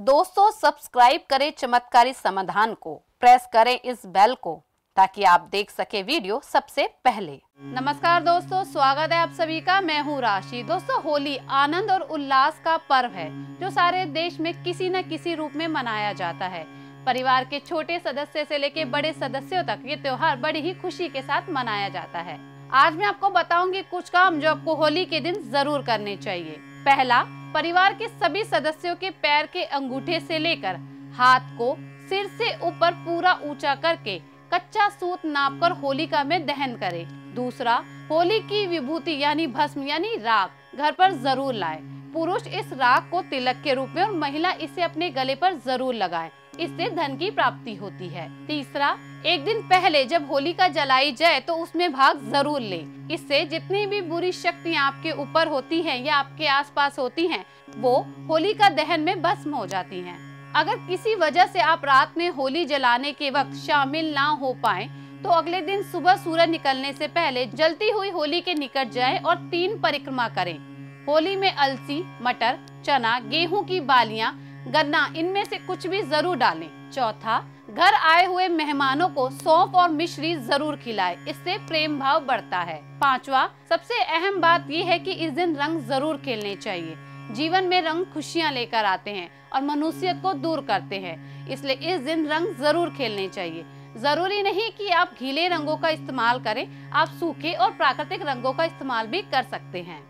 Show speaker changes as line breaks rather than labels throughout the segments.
दोस्तों सब्सक्राइब करें चमत्कारी समाधान को प्रेस करें इस बेल को, ताकि आप देख सके वीडियो सबसे पहले। नमस्कार दोस्तों, स्वागत है आप सभी का। मैं हूँ राशि। दोस्तों, होली आनंद और उल्लास का पर्व है, जो सारे देश में किसी न किसी रूप में मनाया जाता है। परिवार के छोटे सदस्य से लेकर बड़े सदस्यों तक ये त्योहार बड़ी ही खुशी के साथ मनाया जाता है। आज मैं आपको बताऊँगी कुछ काम जो आपको होली के दिन ज़रूर करने चाहिए। पहला परिवार के सभी सदस्यों के पैर के अंगूठे से लेकर हाथ को सिर से ऊपर पूरा ऊँचा करके कच्चा सूत नाप कर होलिका में दहन करें। दूसरा, होली की विभूति यानी भस्म यानी राग घर पर ज़रूर लाए पुरुष इस राग को तिलक के रूप में और महिला इसे अपने गले पर ज़रूर लगाए इससे धन की प्राप्ति होती है। तीसरा, एक दिन पहले जब होलिका जलाई जाए तो उसमें भाग ज़रूर ले। इससे जितनी भी बुरी शक्तियाँ आपके ऊपर होती हैं या आपके आसपास होती हैं, वो होलिका दहन में भस्म हो जाती हैं। अगर किसी वजह से आप रात में होली जलाने के वक्त शामिल ना हो पाए तो अगले दिन सुबह सूरज निकलने से पहले जलती हुई होली के निकट जाए और तीन परिक्रमा करें। होली में अलसी, मटर, चना, गेहूँ की बालियाँ गन्ना, इनमें से कुछ भी ज़रूर डालें। चौथा, घर आए हुए मेहमानों को सौंफ और मिश्री ज़रूर खिलाए। इससे प्रेम भाव बढ़ता है। पांचवा, सबसे अहम बात यह है कि इस दिन रंग ज़रूर खेलने चाहिए। जीवन में रंग खुशियाँ लेकर आते हैं और मनुष्यत को दूर करते हैं। इसलिए इस दिन रंग ज़रूर खेलने चाहिए। ज़रूरी नहीं कि आप गीले रंगों का इस्तेमाल करें, आप सूखे और प्राकृतिक रंगों का इस्तेमाल भी कर सकते हैं।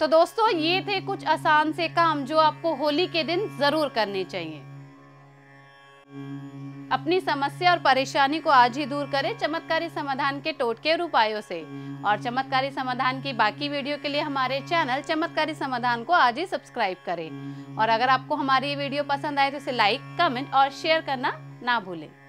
तो दोस्तों, ये थे कुछ आसान से काम जो आपको होली के दिन ज़रूर करने चाहिए। अपनी समस्या और परेशानी को आज ही दूर करें चमत्कारी समाधान के टोटके और उपायों से। और चमत्कारी समाधान की बाकी वीडियो के लिए हमारे चैनल चमत्कारी समाधान को आज ही सब्सक्राइब करें। और अगर आपको हमारी ये वीडियो पसंद आए तो इसे लाइक, कमेंट और शेयर करना ना भूलें।